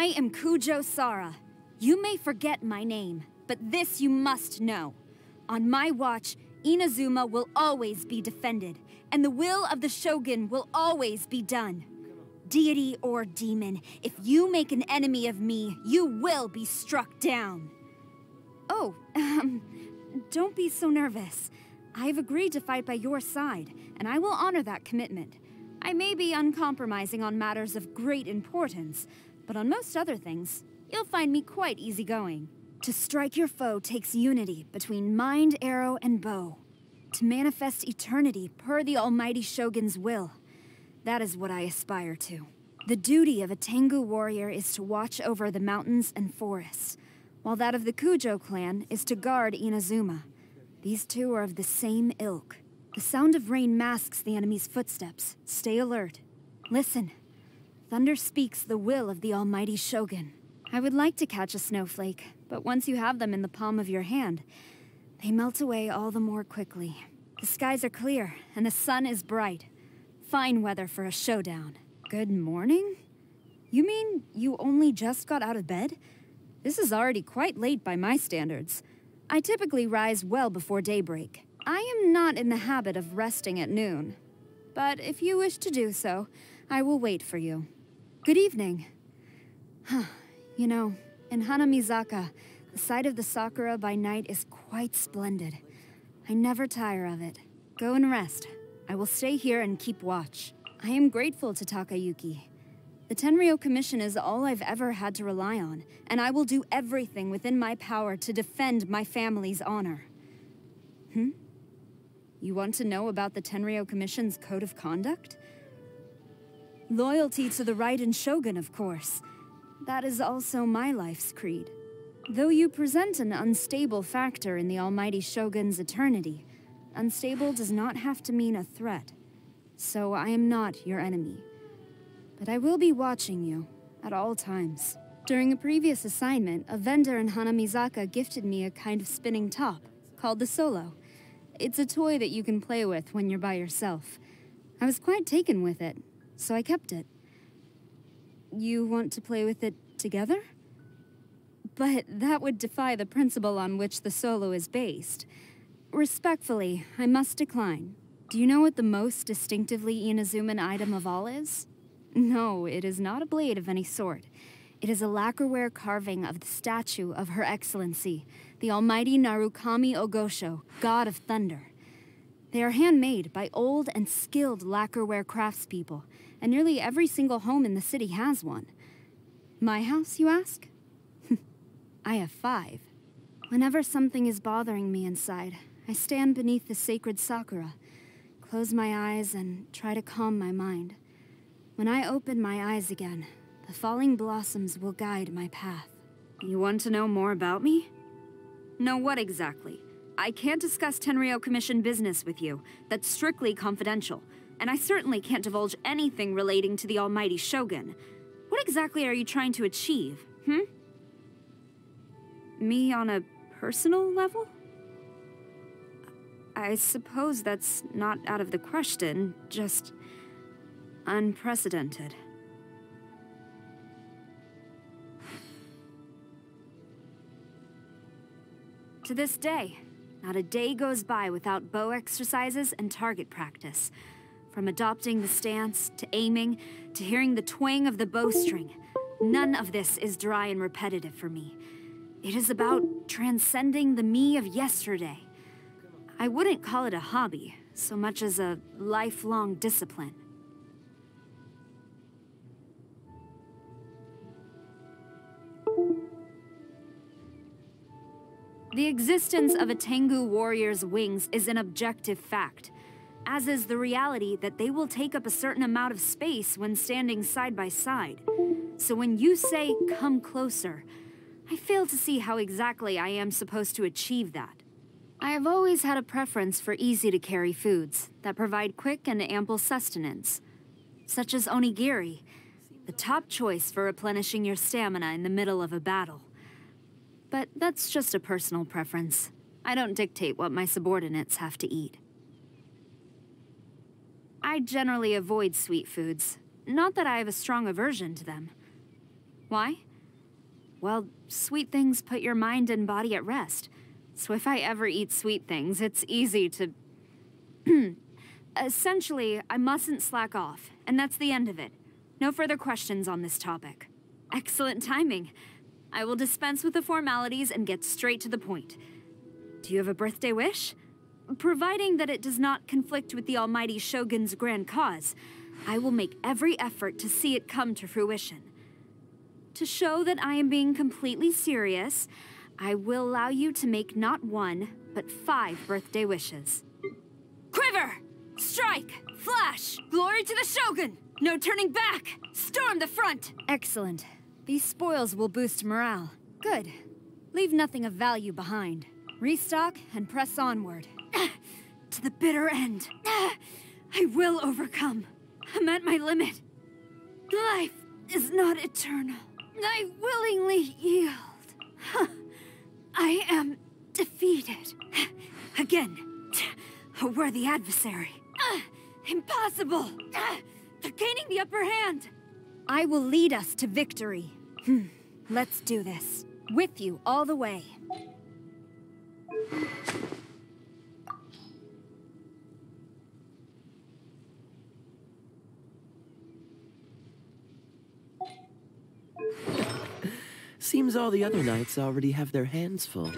I am Kujou Sara. You may forget my name, but this you must know. On my watch, Inazuma will always be defended, and the will of the Shogun will always be done. Deity or demon, if you make an enemy of me, you will be struck down. Oh, um, don't be so nervous. I've agreed to fight by your side, and I will honor that commitment. I may be uncompromising on matters of great importance, but on most other things, you'll find me quite easygoing. To strike your foe takes unity between mind, arrow, and bow. To manifest eternity per the almighty Shogun's will. That is what I aspire to. The duty of a Tengu warrior is to watch over the mountains and forests, while that of the Kujou clan is to guard Inazuma. These two are of the same ilk. The sound of rain masks the enemy's footsteps. Stay alert. Listen. Thunder speaks the will of the almighty Shogun. I would like to catch a snowflake, but once you have them in the palm of your hand, they melt away all the more quickly. The skies are clear, and the sun is bright. Fine weather for a showdown. Good morning? You mean you only just got out of bed? This is already quite late by my standards. I typically rise well before daybreak. I am not in the habit of resting at noon. But if you wish to do so, I will wait for you. Good evening. Huh. you know, in Hanamizaka, the sight of the sakura by night is quite splendid. I never tire of it. Go and rest. I will stay here and keep watch. I am grateful to Takayuki. The Tenryou Commission is all I've ever had to rely on, and I will do everything within my power to defend my family's honor. Hmm? You want to know about the Tenryou Commission's code of conduct? Loyalty to the Raiden Shogun, of course. That is also my life's creed. Though you present an unstable factor in the Almighty Shogun's eternity, unstable does not have to mean a threat so I am not your enemy. But I will be watching you, at all times. During a previous assignment, a vendor in Hanamizaka gifted me a kind of spinning top, called the Solo. It's a toy that you can play with when you're by yourself. I was quite taken with it, so I kept it. You want to play with it together? But that would defy the principle on which the solo is based. Respectfully, I must decline. Do you know what the most distinctively Inazuman item of all is? No, it is not a blade of any sort. It is a lacquerware carving of the statue of Her Excellency, the almighty Narukami Ogosho, God of Thunder. They are handmade by old and skilled lacquerware craftspeople, and nearly every single home in the city has one. My house, you ask? I have five. Whenever something is bothering me inside, I stand beneath the sacred sakura close my eyes and try to calm my mind. When I open my eyes again, the falling blossoms will guide my path. You want to know more about me? Know what exactly? I can't discuss Tenryou Commission business with you. That's strictly confidential. And I certainly can't divulge anything relating to the almighty Shogun. What exactly are you trying to achieve, hmm? Me on a personal level? I suppose that's not out of the question, just unprecedented. to this day, not a day goes by without bow exercises and target practice. From adopting the stance, to aiming, to hearing the twang of the bowstring, none of this is dry and repetitive for me. It is about transcending the me of yesterday I wouldn't call it a hobby, so much as a lifelong discipline. The existence of a Tengu warrior's wings is an objective fact, as is the reality that they will take up a certain amount of space when standing side by side. So when you say, come closer, I fail to see how exactly I am supposed to achieve that. I have always had a preference for easy-to-carry foods that provide quick and ample sustenance, such as onigiri, the top choice for replenishing your stamina in the middle of a battle. But that's just a personal preference. I don't dictate what my subordinates have to eat. I generally avoid sweet foods, not that I have a strong aversion to them. Why? Well, sweet things put your mind and body at rest. So if I ever eat sweet things, it's easy to. Essentially, I mustn't slack off, and that's the end of it. No further questions on this topic. Excellent timing. I will dispense with the formalities and get straight to the point. Do you have a birthday wish? Providing that it does not conflict with the almighty Shogun's grand cause, I will make every effort to see it come to fruition. To show that I am being completely serious, I will allow you to make not one, but five birthday wishes. Quiver! Strike! Flash! Glory to the Shogun! No turning back! Storm the front! Excellent. These spoils will boost morale. Good. Leave nothing of value behind. Restock and press onward. to the bitter end. I will overcome. I'm at my limit. Life is not eternal. I willingly yield. I am defeated. Again. A worthy adversary. Impossible! They're gaining the upper hand! I will lead us to victory. Hmm. Let's do this. With you all the way. Seems all the other knights already have their hands full.